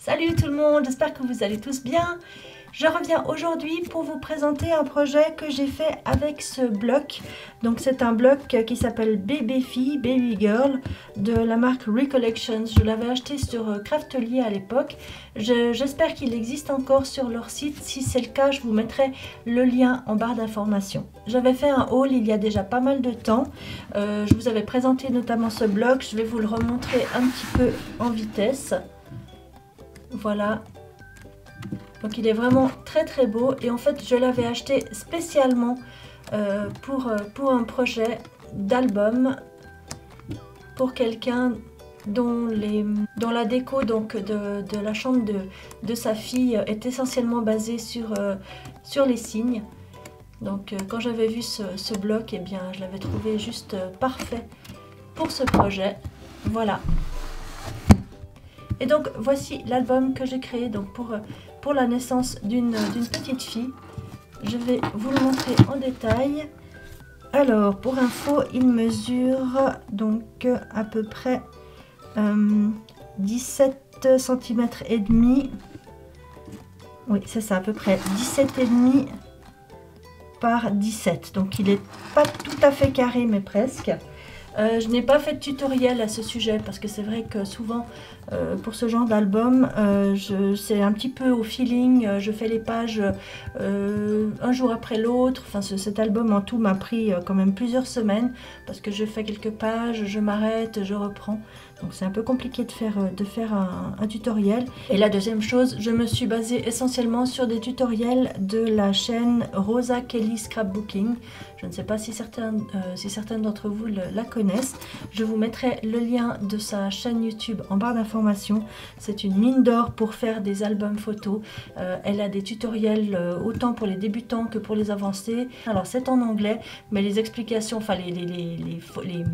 Salut tout le monde, j'espère que vous allez tous bien. Je reviens aujourd'hui pour vous présenter un projet que j'ai fait avec ce bloc. Donc c'est un bloc qui s'appelle Bébé Fille, Baby Girl de la marque Recollections. Je l'avais acheté sur euh, Craftly à l'époque. J'espère qu'il existe encore sur leur site. Si c'est le cas, je vous mettrai le lien en barre d'informations. J'avais fait un haul il y a déjà pas mal de temps. Euh, je vous avais présenté notamment ce bloc. Je vais vous le remontrer un petit peu en vitesse. Voilà, donc il est vraiment très très beau et en fait je l'avais acheté spécialement euh, pour, euh, pour un projet d'album pour quelqu'un dont, la déco de, la chambre de, sa fille est essentiellement basée sur, euh, les signes. Donc quand j'avais vu ce, ce, bloc, eh bien, je l'avais trouvé juste parfait pour ce projet. Voilà. Et donc voici l'album que j'ai créé donc, pour pour la naissance d'une petite fille. Je vais vous le montrer en détail. Alors, pour info, il mesure donc à peu près 17 cm et demi. Oui, c'est ça, à peu près 17 et demi par 17. Donc, il est pas tout à fait carré, mais presque. Euh, je n'ai pas fait de tutoriel à ce sujet parce que c'est vrai que souvent euh, pour ce genre d'album, euh, c'est un petit peu au feeling, je fais les pages un jour après l'autre. Enfin, cet album en tout m'a pris quand même plusieurs semaines parce que je fais quelques pages, je m'arrête, je reprends. Donc c'est un peu compliqué de faire, de faire un, tutoriel. Et la deuxième chose, je me suis basée essentiellement sur des tutoriels de la chaîne Rosa Kelly Scrapbooking. Je ne sais pas si certains, euh, si d'entre vous la connaissent. Je vous mettrai le lien de sa chaîne YouTube en barre d'informations. C'est une mine d'or pour faire des albums photos. Euh, elle a des tutoriels euh, autant pour les débutants que pour les avancés. Alors c'est en anglais, mais les explications, enfin les, les, les, les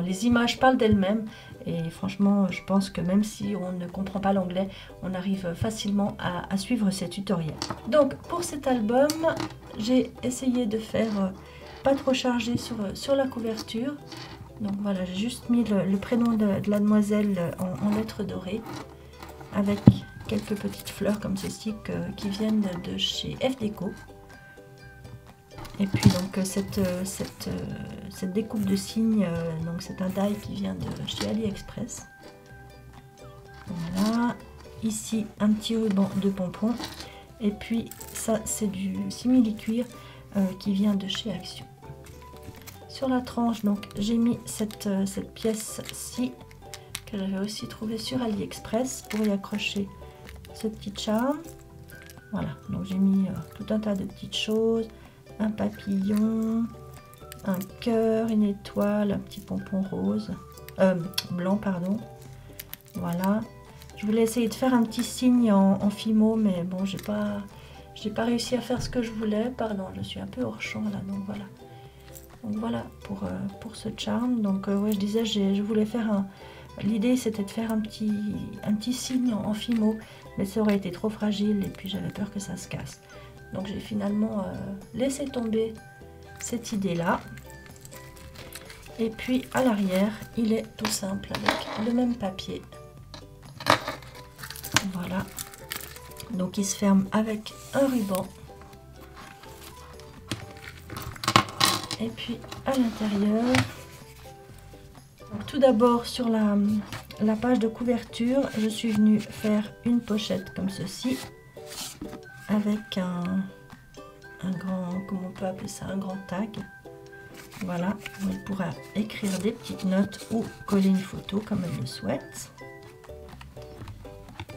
les images parlent d'elles-mêmes. Et franchement je pense que même si on ne comprend pas l'anglais on arrive facilement à, suivre ces tutoriels. Donc pour cet album j'ai essayé de faire euh, pas trop chargé sur, euh, sur la couverture. Donc voilà j'ai juste mis le, prénom de, la demoiselle en, lettres dorées avec quelques petites fleurs comme ceci qui viennent de chez F Déco et puis donc euh, cette, euh, cette, euh, cette découpe de signes, donc c'est un die qui vient de chez AliExpress. Voilà. Ici un petit ruban de pompons. Et puis ça c'est du simili-cuir qui vient de chez Action. Sur la tranche, donc j'ai mis cette, cette pièce-ci que j'avais aussi trouvé sur AliExpress pour y accrocher ce petit charme. Voilà, donc j'ai mis tout un tas de petites choses un papillon, un cœur, une étoile, un petit pompon rose, euh, blanc pardon. Voilà. Je voulais essayer de faire un petit signe en, fimo, mais bon, j'ai pas, j'ai pas réussi à faire ce que je voulais. Pardon, je suis un peu hors champ là, donc voilà. Donc voilà pour, euh, ce charme. Donc euh, je disais, je voulais faire un. L'idée c'était de faire un petit, un petit signe en, en fimo, mais ça aurait été trop fragile et puis j'avais peur que ça se casse. Donc j'ai finalement euh, laissé tomber cette idée-là. Et puis à l'arrière, il est tout simple avec le même papier. Voilà. Donc il se ferme avec un ruban. Et puis à l'intérieur, tout d'abord sur la, la page de couverture, je suis venue faire une pochette comme ceci avec un, un grand, comment on peut appeler ça, un grand tag. Voilà, on pourra écrire des petites notes ou coller une photo comme elle le souhaite.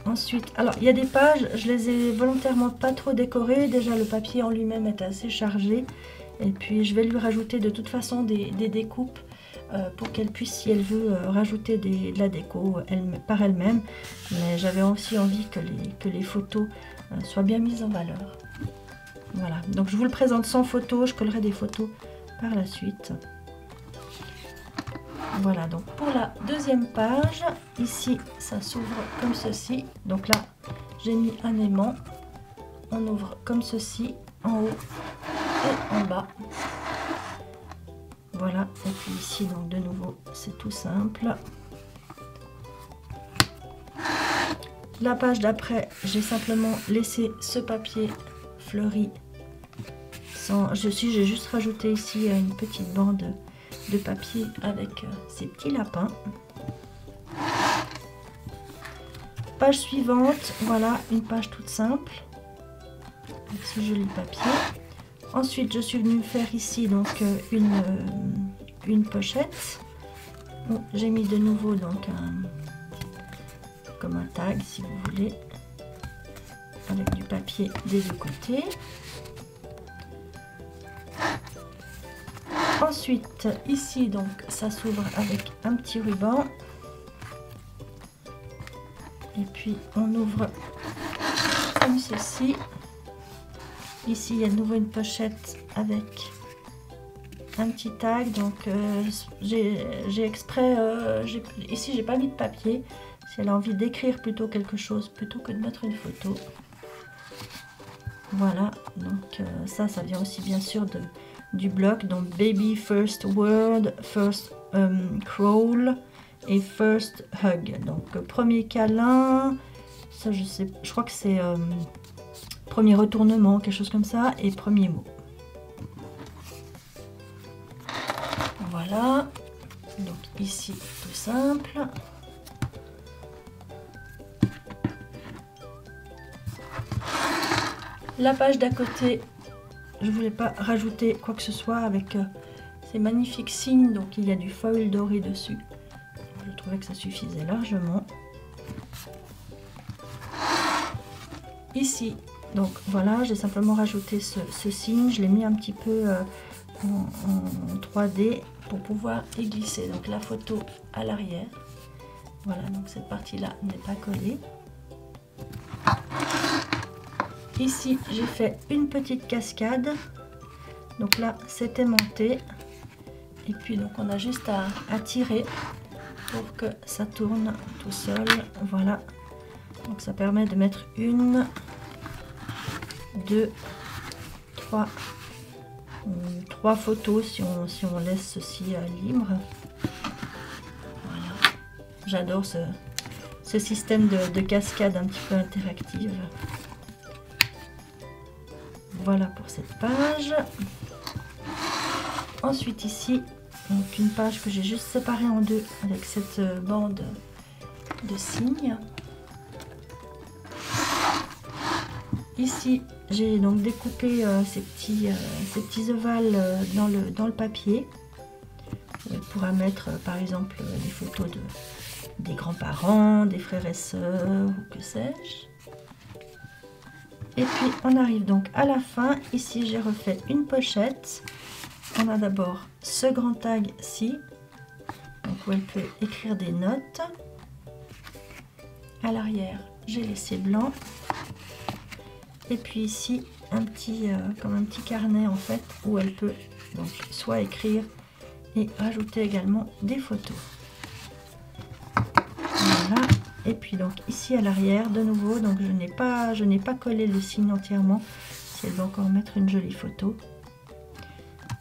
Ensuite, alors il y a des pages, je les ai volontairement pas trop décorées. Déjà le papier en lui-même est assez chargé. Et puis je vais lui rajouter de toute façon des, découpes euh, pour qu'elle puisse, si elle veut, euh, rajouter des, de la déco elle, par elle-même. Mais j'avais aussi envie que les, que les photos euh, soient bien mises en valeur. Voilà, donc je vous le présente sans photo, je collerai des photos par la suite. Voilà, donc pour la deuxième page, ici ça s'ouvre comme ceci. Donc là, j'ai mis un aimant. On ouvre comme ceci, en haut et en bas. Voilà, et puis ici, donc de nouveau, c'est tout simple. La page d'après, j'ai simplement laissé ce papier fleuri. Sans, je suis, j'ai juste rajouté ici une petite bande de papier avec euh, ces petits lapins. Page suivante, voilà une page toute simple avec ce joli papier. Ensuite, je suis venue faire ici donc euh, une, euh, une pochette. J'ai mis de nouveau donc un, comme un tag si vous voulez, avec du papier des deux côtés. Ensuite, ici donc ça s'ouvre avec un petit ruban. Et puis on ouvre comme ceci. Ici, il y a de nouveau une pochette avec un petit tag. Donc, euh, j'ai exprès... Euh, ici, j'ai pas mis de papier. Si elle a envie d'écrire plutôt quelque chose, plutôt que de mettre une photo. Voilà. Donc, euh, ça, ça vient aussi bien sûr du bloc. Donc, Baby First Word, First Crawl et First Hug. Donc, premier câlin. Ça, je sais... Je crois que c'est premier retournement, quelque chose comme ça, et premier mot. Voilà, donc ici tout simple. La page d'à côté, je voulais pas rajouter quoi que ce soit avec euh, ces magnifiques signes, donc il y a du foil doré dessus. Je trouvais que ça suffisait largement. Ici, donc voilà, j'ai simplement rajouté ce, signe, je l'ai mis un petit peu euh, en, 3D pour pouvoir y glisser. Donc la photo à l'arrière. Voilà, donc cette partie-là n'est pas collée. Ici, j'ai fait une petite cascade. Donc là, c'est aimanté. Et puis, donc, on a juste à, tirer pour que ça tourne tout seul. Voilà. Donc, ça permet de mettre une, 2, 3, trois photos si on, si on laisse ceci euh, libre. Voilà. J'adore ce, ce, système de, cascade un petit peu interactive. Voilà pour cette page. Ensuite ici, une page que j'ai juste séparée en deux avec cette euh, bande de signes. Ici, j'ai donc découpé euh, ces, petits, euh, ces petits ovales dans, le, dans le papier. On pourra mettre par exemple des photos de, des grands-parents, des frères et sœurs ou que sais-je. Et puis on arrive donc à la fin. Ici j'ai refait une pochette. On a d'abord ce grand tag-ci, où elle peut écrire des notes. À l'arrière, j'ai laissé blanc. Et puis ici, un petit, euh, comme un petit carnet en fait, où elle peut donc soit écrire et rajouter également des photos. Voilà. Et puis donc ici à l'arrière, de nouveau, donc je n'ai pas, je n'ai pas collé le signe entièrement. Si elle veut encore mettre une jolie photo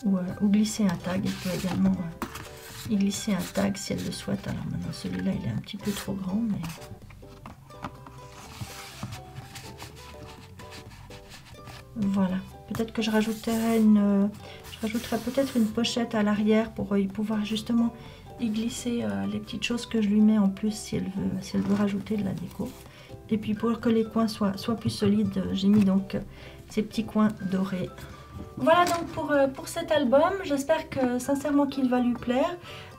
ou, euh, glisser un tag, elle peut également euh, y glisser un tag si elle le souhaite. Alors maintenant celui-là il est un petit peu trop grand, mais Voilà. Peut-être que je rajouterai une, je rajouterai peut-être une pochette à l'arrière pour y pouvoir justement y glisser euh, les petites choses que je lui mets en plus si elle veut, si elle veut rajouter de la déco. Et puis pour que les coins soient, plus solides, j'ai mis donc ces petits coins dorés. Voilà donc pour, euh, pour cet album. J'espère que sincèrement qu'il va lui plaire.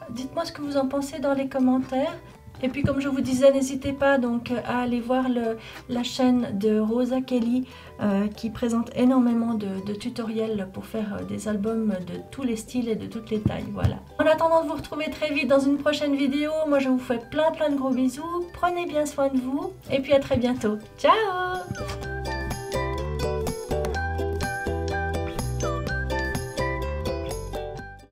Dites-moi ce que vous en pensez dans les commentaires. Et puis comme je vous disais, n'hésitez pas donc à aller voir la chaîne de Rosa Kelly euh, qui présente énormément de, tutoriels pour faire euh, des albums de tous les styles et de toutes les tailles. Voilà. En attendant de vous retrouver très vite dans une prochaine vidéo, moi je vous fais plein plein de gros bisous. Prenez bien soin de vous et puis à très bientôt. Ciao